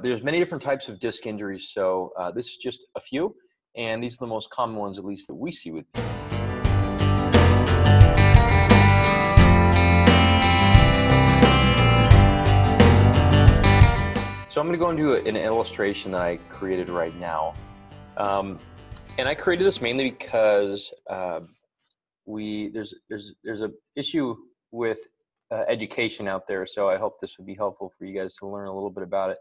There's many different types of disc injuries, so uh, this is just a few, and these are the most common ones, at least that we see with. So I'm going to go into an illustration that I created right now. Um, and I created this mainly because uh, we there's there's there's a issue with uh, education out there. So I hope this would be helpful for you guys to learn a little bit about it.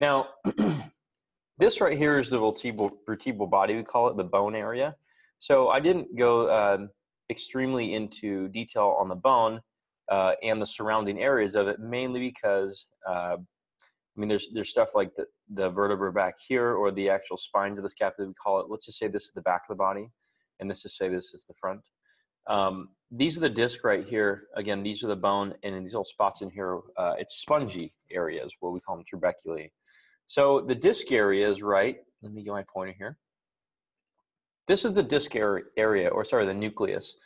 Now, this right here is the vertebral, vertebral body. We call it the bone area. So I didn't go uh, extremely into detail on the bone uh, and the surrounding areas of it, mainly because uh, I mean, there's there's stuff like the the vertebra back here or the actual spines of the scapula. We call it. Let's just say this is the back of the body, and let's just say this is the front. Um, these are the disc right here. Again, these are the bone, and in these little spots in here, uh, it's spongy areas, what we call them trabeculae. So the disc area is right. Let me get my pointer here. This is the disc area, or sorry, the nucleus.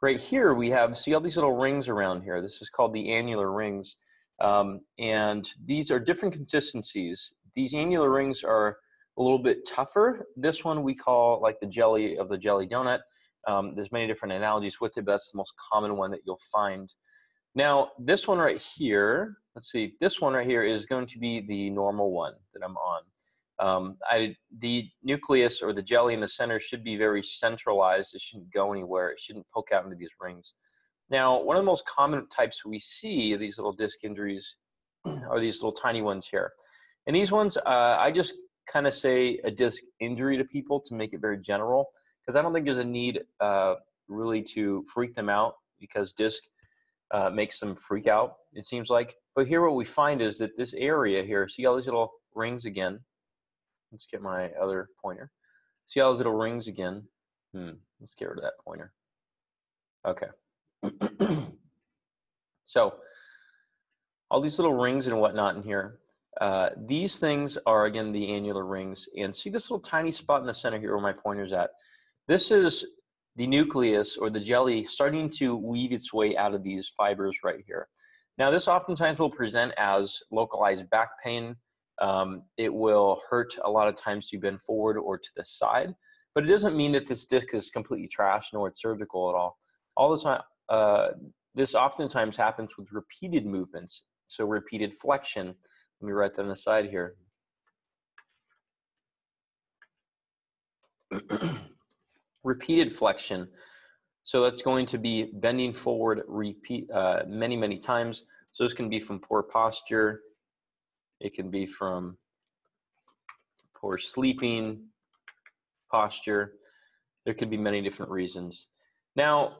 Right here, we have, see all these little rings around here. This is called the annular rings. Um, and these are different consistencies. These annular rings are a little bit tougher. This one we call like the jelly of the jelly donut. Um, there's many different analogies with it, but that's the most common one that you'll find. Now, this one right here, let's see, this one right here is going to be the normal one that I'm on. Um, I, the nucleus or the jelly in the center should be very centralized. It shouldn't go anywhere. It shouldn't poke out into these rings. Now, one of the most common types we see of these little disc injuries are these little tiny ones here. And these ones, uh, I just kind of say a disc injury to people to make it very general because I don't think there's a need uh, really to freak them out because disc uh, makes them freak out, it seems like. But here, what we find is that this area here, see all these little rings again? Let's get my other pointer. See all those little rings again? Hmm, let's get rid of that pointer. Okay. so, all these little rings and whatnot in here, uh, these things are, again, the annular rings. And see this little tiny spot in the center here where my pointer's at? This is the nucleus or the jelly starting to weave its way out of these fibers right here. Now, this oftentimes will present as localized back pain. Um, it will hurt a lot of times to bend forward or to the side, but it doesn't mean that this disc is completely trashed nor it's surgical at all. All the time, uh, this oftentimes happens with repeated movements. So repeated flexion. Let me write that on the side here. repeated flexion. So that's going to be bending forward repeat uh, many, many times. So this can be from poor posture. It can be from poor sleeping posture. There could be many different reasons. Now,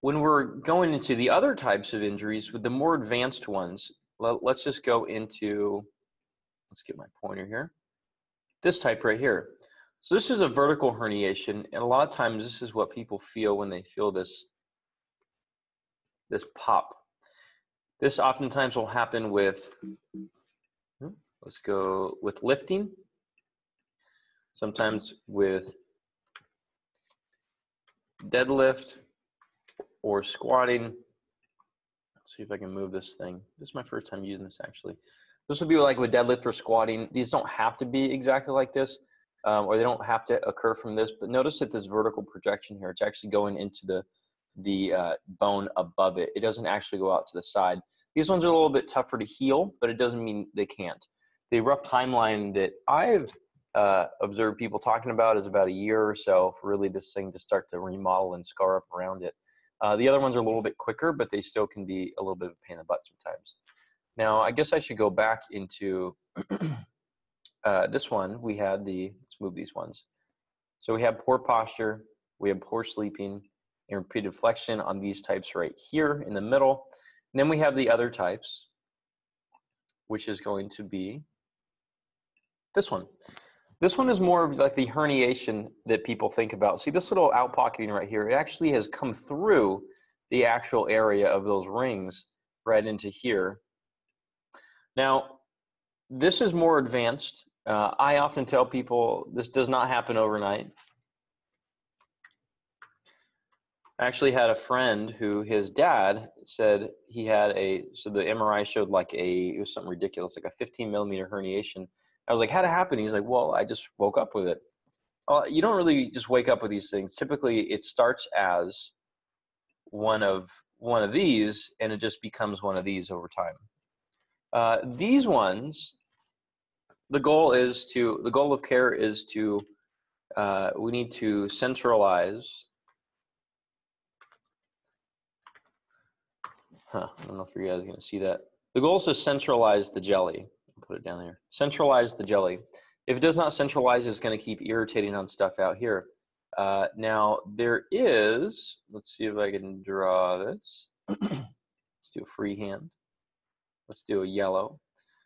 when we're going into the other types of injuries, with the more advanced ones, let's just go into, let's get my pointer here, this type right here. So this is a vertical herniation, and a lot of times this is what people feel when they feel this, this pop. This oftentimes will happen with, hmm, let's go with lifting, sometimes with deadlift or squatting. Let's see if I can move this thing. This is my first time using this actually. This would be like with deadlift or squatting. These don't have to be exactly like this um, or they don't have to occur from this. But notice that this vertical projection here, it's actually going into the the uh, bone above it. It doesn't actually go out to the side. These ones are a little bit tougher to heal, but it doesn't mean they can't. The rough timeline that I've uh, observed people talking about is about a year or so for really this thing to start to remodel and scar up around it. Uh, the other ones are a little bit quicker, but they still can be a little bit of a pain in the butt sometimes. Now, I guess I should go back into uh, this one, we had the, let's move these ones. So we have poor posture, we have poor sleeping, and repeated flexion on these types right here in the middle. And then we have the other types, which is going to be this one. This one is more of like the herniation that people think about. See this little outpocketing right here, it actually has come through the actual area of those rings right into here. Now, this is more advanced. Uh, I often tell people this does not happen overnight. I actually had a friend who his dad said he had a so the MRI showed like a it was something ridiculous like a 15 millimeter herniation. I was like, how'd it happen? He's like, well, I just woke up with it. Uh, you don't really just wake up with these things. Typically, it starts as one of one of these, and it just becomes one of these over time. Uh, these ones, the goal is to the goal of care is to uh, we need to centralize Huh, I don't know if you guys are going to see that. The goal is to centralize the jelly. I'll put it down here. Centralize the jelly. If it does not centralize, it's going to keep irritating on stuff out here. Uh, now, there is, let's see if I can draw this. let's do a freehand. Let's do a yellow.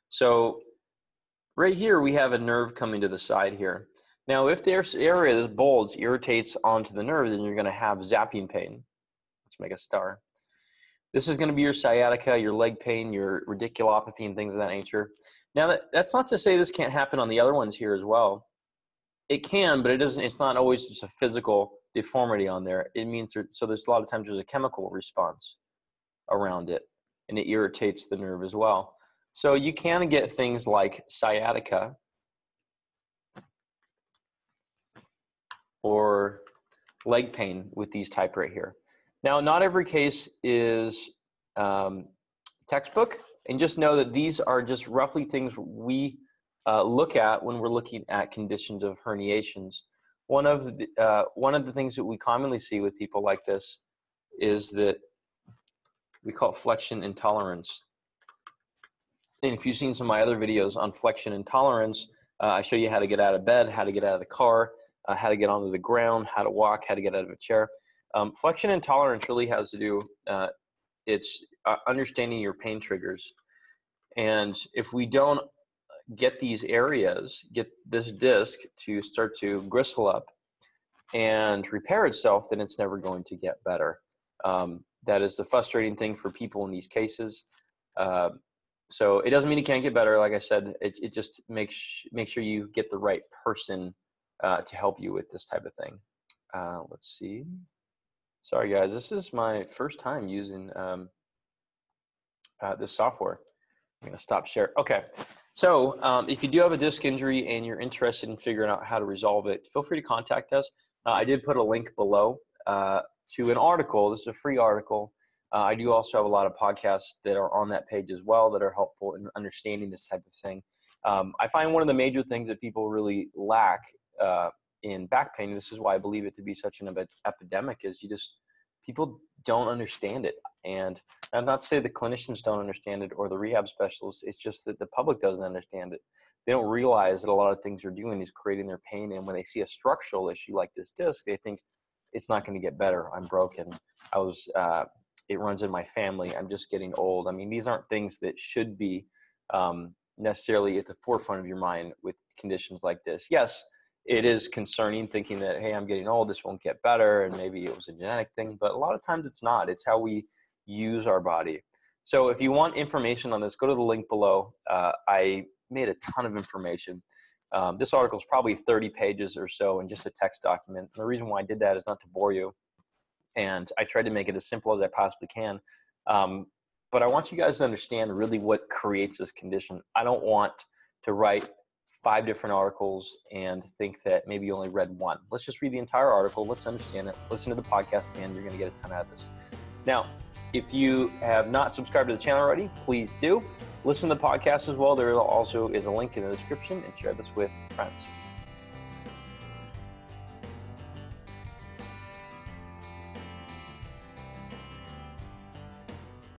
So right here, we have a nerve coming to the side here. Now, if this area, this bulge irritates onto the nerve, then you're going to have zapping pain. Let's make a star. This is going to be your sciatica, your leg pain, your radiculopathy, and things of that nature. Now, that, that's not to say this can't happen on the other ones here as well. It can, but it doesn't. It's not always just a physical deformity on there. It means there, so. There's a lot of times there's a chemical response around it, and it irritates the nerve as well. So you can get things like sciatica or leg pain with these type right here. Now, not every case is um, textbook, and just know that these are just roughly things we uh, look at when we're looking at conditions of herniations. One of the, uh, one of the things that we commonly see with people like this is that we call it flexion intolerance. And if you've seen some of my other videos on flexion intolerance, uh, I show you how to get out of bed, how to get out of the car, uh, how to get onto the ground, how to walk, how to get out of a chair. Um, flexion intolerance really has to do, uh, it's uh, understanding your pain triggers. And if we don't get these areas, get this disc to start to gristle up and repair itself, then it's never going to get better. Um, that is the frustrating thing for people in these cases. Uh, so it doesn't mean it can't get better. Like I said, it, it just makes make sure you get the right person uh, to help you with this type of thing. Uh, let's see. Sorry, guys. This is my first time using um, uh, this software. I'm to stop share. Okay. So um, if you do have a disc injury and you're interested in figuring out how to resolve it, feel free to contact us. Uh, I did put a link below uh, to an article. This is a free article. Uh, I do also have a lot of podcasts that are on that page as well that are helpful in understanding this type of thing. Um, I find one of the major things that people really lack uh, in back pain. This is why I believe it to be such an epidemic. Is you just people don't understand it, and I'm not to say the clinicians don't understand it or the rehab specialists. It's just that the public doesn't understand it. They don't realize that a lot of things they're doing is creating their pain, and when they see a structural issue like this disc, they think it's not going to get better. I'm broken. I was. Uh, it runs in my family. I'm just getting old. I mean, these aren't things that should be um, necessarily at the forefront of your mind with conditions like this. Yes, it is concerning thinking that hey i'm getting old this won't get better and maybe it was a genetic thing but a lot of times it's not it's how we use our body so if you want information on this go to the link below uh, i made a ton of information um, this article is probably 30 pages or so in just a text document and the reason why i did that is not to bore you and i tried to make it as simple as i possibly can um, but i want you guys to understand really what creates this condition i don't want to write five different articles and think that maybe you only read one. Let's just read the entire article. Let's understand it. Listen to the podcast, and you're going to get a ton out of this. Now, if you have not subscribed to the channel already, please do. Listen to the podcast as well. There also is a link in the description and share this with friends.